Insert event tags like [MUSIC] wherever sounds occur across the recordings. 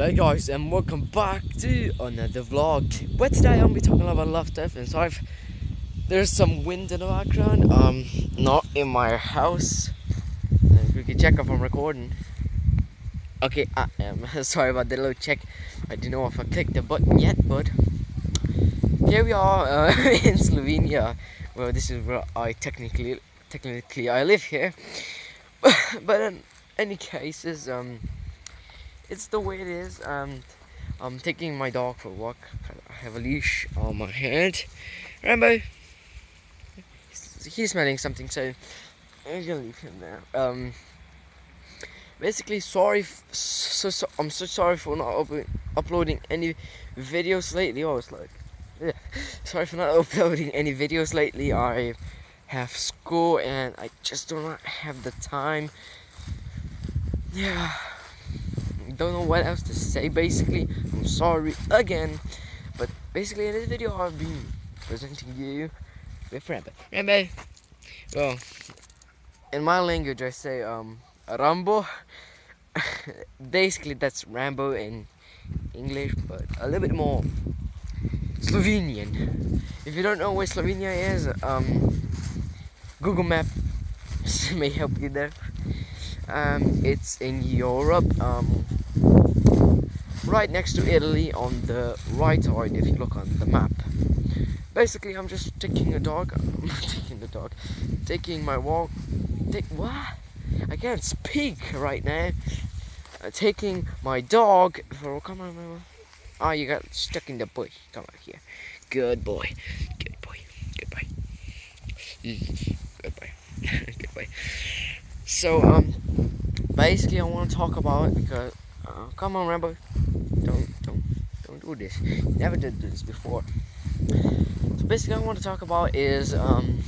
Hello guys and welcome back to another vlog. where today I'll be talking about love stuff and sorry if there's some wind in the background. Um not in my house. You can check if I'm recording. Okay, I am [LAUGHS] sorry about the little check. I don't know if I clicked the button yet, but here we are uh, [LAUGHS] in Slovenia. Well this is where I technically technically I live here. [LAUGHS] but in any cases, um it's the way it is. Um, I'm taking my dog for a walk. I have a leash on my hand. Rambo, he's smelling something, so I'm gonna leave him there. Um, basically, sorry. So, so I'm so sorry for not up uploading any videos lately. Oh, it's like, yeah. [LAUGHS] Sorry for not uploading any videos lately. I have school and I just do not have the time. Yeah don't know what else to say basically. I'm sorry again. But basically in this video I'll be presenting you with Rambo. Rambo. Well, in my language I say um Rambo. [LAUGHS] basically that's Rambo in English, but a little bit more Slovenian. If you don't know where Slovenia is, um, Google Maps [LAUGHS] may help you there. Um, it's in Europe. Um, right next to Italy on the right side if you look on the map. Basically, I'm just taking a dog, [LAUGHS] taking the dog, taking my walk, take, what? I can't speak right now. Uh, taking my dog for, come on. Oh, you got stuck in the bush. Come on here. Good boy. Good boy. Good boy. Good boy. [LAUGHS] Good boy. So, um, basically, I want to talk about it because, uh, come on, Rambo don't don't don't do this. Never did this before. So basically, I want to talk about is um,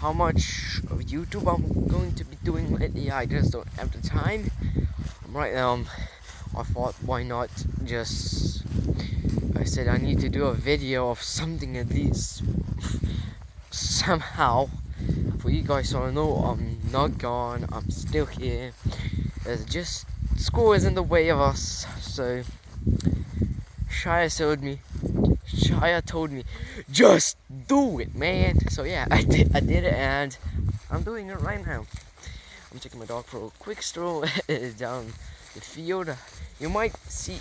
how much of YouTube I'm going to be doing lately. I just don't have the time. I'm Right now, um, I thought why not just. I said I need to do a video of something at least [LAUGHS] somehow for you guys so I know I'm not gone. I'm still here. It's just school is in the way of us, so Shia told me, Shia told me, just do it, man. So yeah, I did, I did it, and I'm doing it right now. I'm taking my dog for a quick stroll [LAUGHS] down the field. You might see,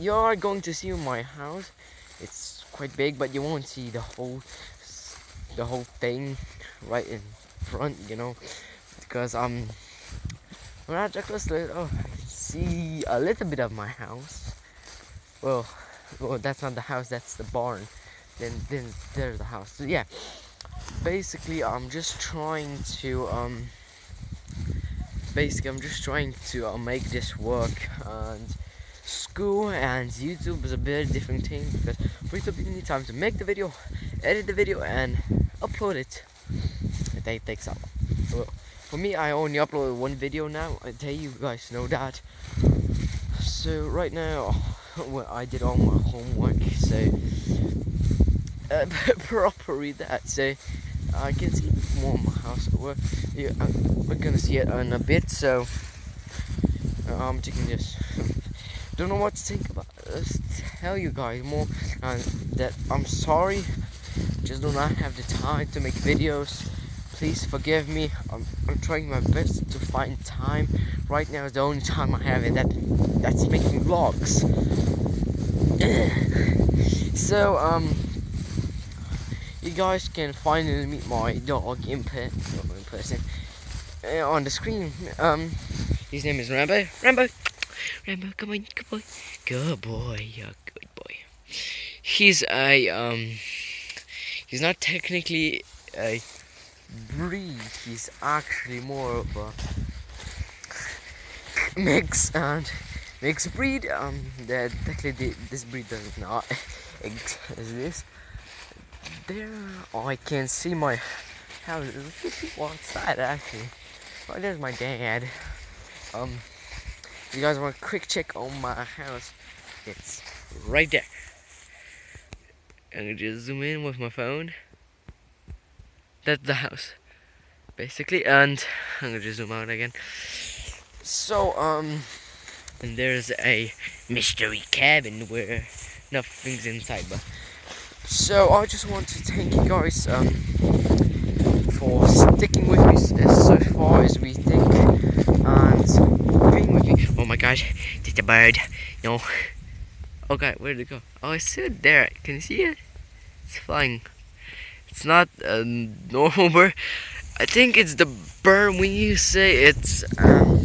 you are going to see my house. It's quite big, but you won't see the whole, the whole thing right in front, you know, because I'm. When I check this, oh, see a little bit of my house. Well, well, that's not the house. That's the barn. Then, then there's the house. So yeah, basically, I'm just trying to um. Basically, I'm just trying to uh, make this work and school and YouTube is a bit different thing because for YouTube you need time to make the video, edit the video, and upload it. It takes a lot. For me, I only upload one video now. I tell you guys know that. So right now, [LAUGHS] well, I did all my homework. So uh, [LAUGHS] properly that. So I can see more of my house. We're, yeah, we're gonna see it in a bit. So I'm taking this. Don't know what to think about. Let's tell you guys more. And that I'm sorry. Just do not have the time to make videos please forgive me. I'm, I'm trying my best to find time. Right now is the only time I have, and that that's making vlogs. [CLEARS THROAT] so um, you guys can finally meet my dog in, per in person uh, on the screen. Um, his name is Rambo. Rambo, Rambo, come on, good boy, good boy, yeah, good boy. He's a um, he's not technically a breed. He's actually more of a mix and mixed breed. Um that technically this breed does not exist. There I can see my house. [LAUGHS] One side actually. Oh there's my dad. Um you guys want a quick check on my house? It's right there. I'm gonna just zoom in with my phone that's the house basically and I'm gonna just zoom out again so um and there's a mystery cabin where nothing's inside. But so I just want to thank you guys um, for sticking with me as so far as we think and being with me. Oh my gosh, just a bird. No. Okay, where'd it go? Oh, I see it there. Can you see it? It's flying. It's not a normal bird. I think it's the bird when you say it's um,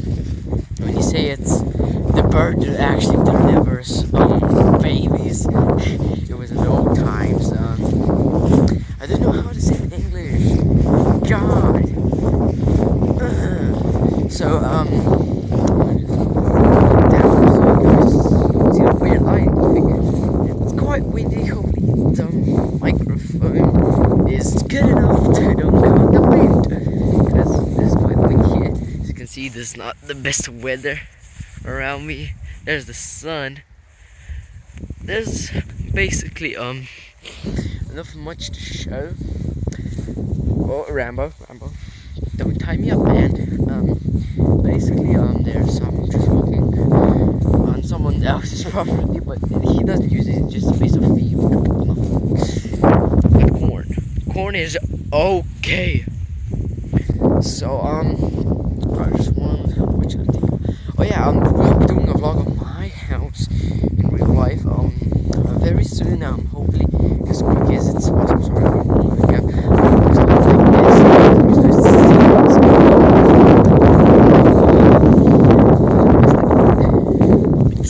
when you say it's the bird that actually delivers um babies. [LAUGHS] it was in old times. Um, I don't know how to say it in English. God. [LAUGHS] so um. See a weird light. It's quite windy. Hopefully, the microphone is good enough to don't count the wind. Because it's quite windy here. As you can see, there's not the best weather around me. There's the sun. There's basically um enough much to show. Oh, Rambo, Rambo, don't tie me up, man. Um, basically um there's some just walking on someone else's [LAUGHS] property, but he doesn't use it. It's just a piece of field. Corn, corn is okay. So um, I think. Oh yeah, I'm doing a vlog of my house in real life. Um, uh, very soon. Um, hopefully as quick as it's possible. Sorry, I'm there's things-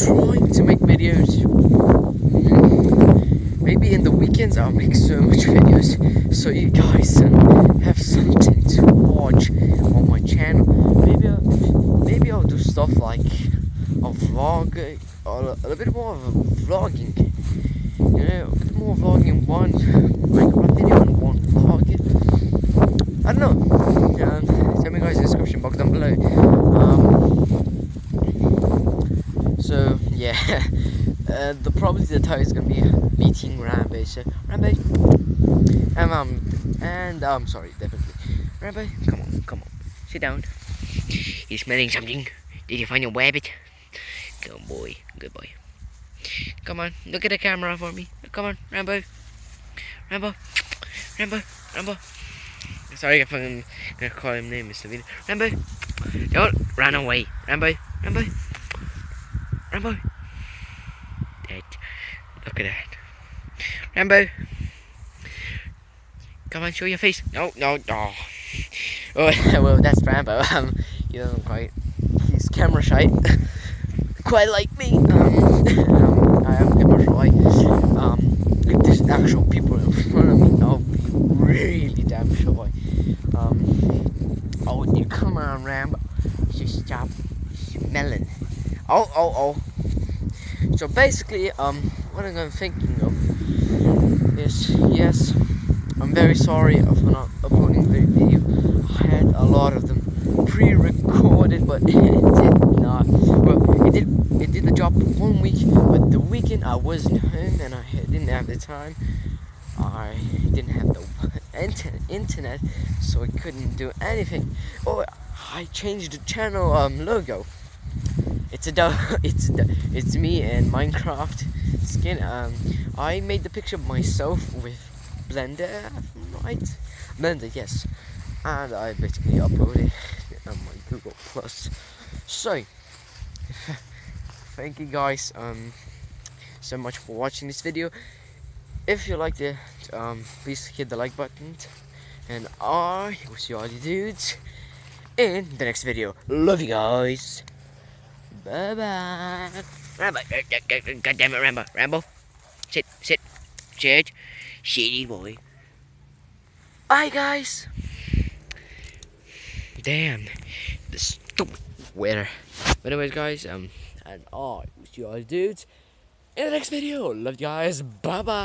Trying to make videos. Maybe in the weekends I'll make so much [LAUGHS] videos so you guys um, have something to watch on my channel. Maybe I'll, maybe I'll do stuff like a vlog a, a little bit more of a vlogging. You know, a bit more vlogging in one Minecraft video and one vlog. I don't know. Um, tell me guys in the description box down below. Um, so yeah, [LAUGHS] uh, the probably the title is gonna be meeting Rambo. So Rambo, um, um and I'm um, sorry, definitely Rambo. Come on, come on, sit down. You smelling something? Did you find your rabbit? Good boy, good boy. Come on, look at the camera for me. Come on, Rambo, Rambo, Rambo, Rambo. Sorry if I'm gonna call him name, Mr. Vito. Rambo, don't run away, Rambo, Rambo. Rambo. Dead. Look at that. Rambo. Come on, show your face. No, no, no. [LAUGHS] Oh, [LAUGHS] well, that's Rambo. [LAUGHS] Um, you know, quite. He's camera shy. Quite like me. Um, [LAUGHS] um, I am camera shy. Um, if there's actual people in front of me, I'll be really damn shy. Um, oh, you come on, Rambo. Just stop smelling. Oh, oh, oh. So basically, um, what I'm thinking of is, yes, I'm very sorry for not uploading the video. I had a lot of them pre-recorded, but [LAUGHS] it did not. Well, it did. It did the job for one week, but the weekend I wasn't home and I didn't have the time. I didn't have the [LAUGHS] internet, so I couldn't do anything. Oh, I changed the channel um logo. It's a. [LAUGHS] It's a, it's me and Minecraft skin. Um, I made the picture myself with Blender, right? Blender, yes. And I basically uploaded it on my Google Plus. So, [LAUGHS] thank you guys um so much for watching this video. If you liked it, um, please hit the like button. And I will see all you dudes in the next video. Love you guys. Bye bye. Rambo. God damn it, Rambo. Rambo. Sit, sit, sit. Shitty boy. Bye, guys. Damn. This stupid weather. But anyways, guys, um, and I will see you all dudes in the next video. Love you guys. Bye bye.